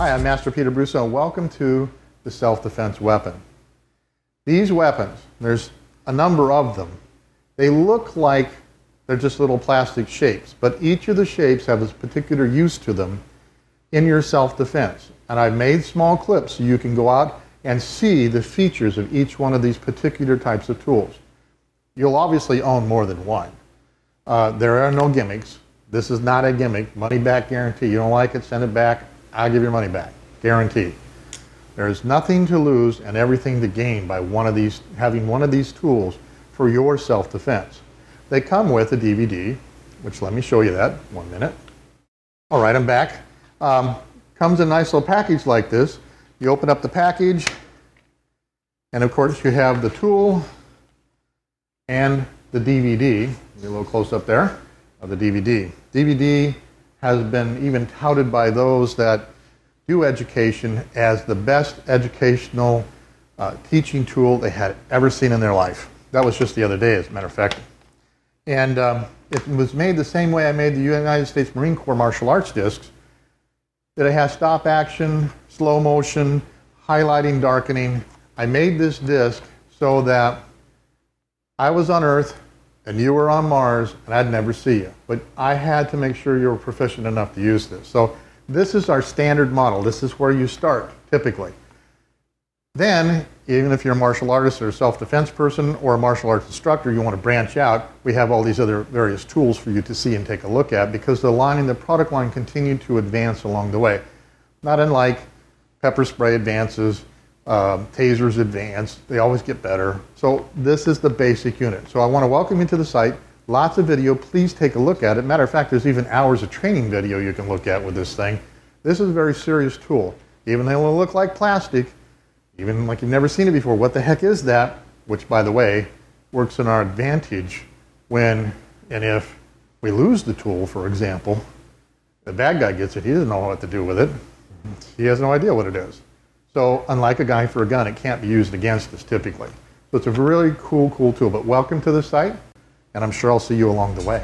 Hi, I'm Master Peter Brusso, and welcome to the self-defense weapon. These weapons, there's a number of them. They look like they're just little plastic shapes, but each of the shapes have a particular use to them in your self-defense. And I've made small clips so you can go out and see the features of each one of these particular types of tools. You'll obviously own more than one. Uh, there are no gimmicks. This is not a gimmick. Money back guarantee. You don't like it, send it back. I'll give your money back. Guarantee. There is nothing to lose and everything to gain by one of these, having one of these tools for your self-defense. They come with a DVD, which let me show you that. One minute. All right, I'm back. Um, comes in a nice little package like this. You open up the package, and of course you have the tool and the DVD. A little close up there of the DVD. DVD has been even touted by those that do education as the best educational uh, teaching tool they had ever seen in their life. That was just the other day, as a matter of fact. And um, it was made the same way I made the United States Marine Corps martial arts discs, that it has stop action, slow motion, highlighting, darkening. I made this disc so that I was on Earth and you were on Mars and I'd never see you. But I had to make sure you were proficient enough to use this. So this is our standard model. This is where you start, typically. Then, even if you're a martial artist or a self-defense person or a martial arts instructor, you want to branch out, we have all these other various tools for you to see and take a look at because the line in the product line continued to advance along the way. Not unlike pepper spray advances, um, tasers advance, they always get better. So this is the basic unit. So I want to welcome you to the site. Lots of video, please take a look at it. Matter of fact, there's even hours of training video you can look at with this thing. This is a very serious tool. Even though it'll look like plastic, even like you've never seen it before. What the heck is that? Which, by the way, works in our advantage when and if we lose the tool, for example, the bad guy gets it, he doesn't know what to do with it. He has no idea what it is. So unlike a guy for a gun, it can't be used against us typically. So it's a really cool, cool tool. But welcome to the site, and I'm sure I'll see you along the way.